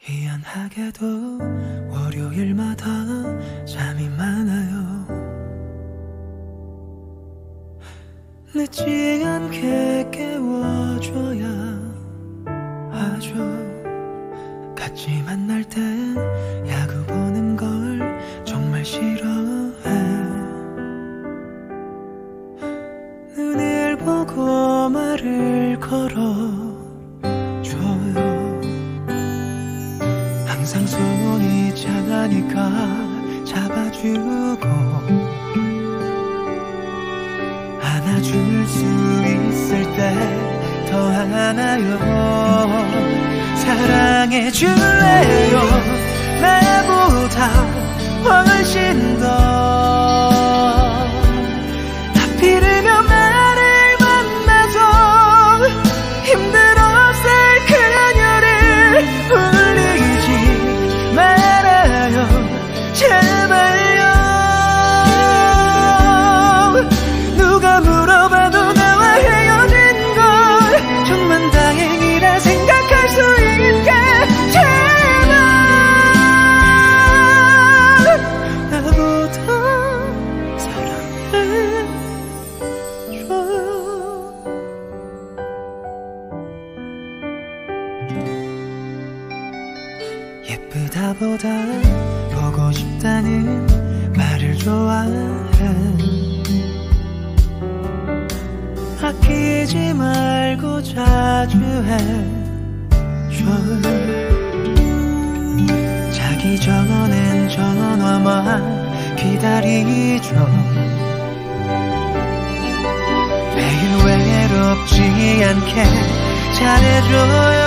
희한하게도 월요일마다 잠이 많아요. 늦지 않게 깨워줘야 하죠. 같이 만날 땐 야구 보는 걸 정말 싫어해. 눈을 보고 말을 걸어 항상 손이 작으니까 잡아주고 안아줄 수 있을 때더 하나요. 사랑해줄래요? 나보다 훨씬 더 보다 보고 싶다는 말을 좋아해. 아끼지 말고 자주 해줘 자기 전엔 전화만 기다리죠. 매일 외롭지 않게 잘해줘요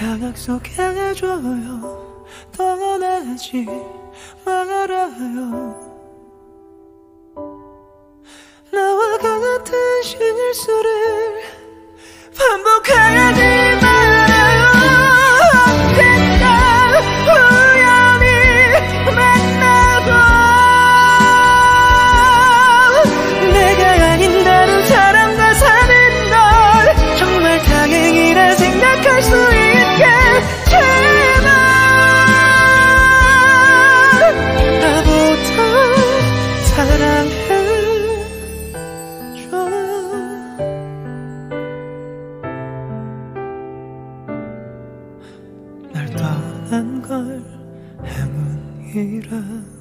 약속해줘요. 떠나지 말아요 떠난 걸 행운이라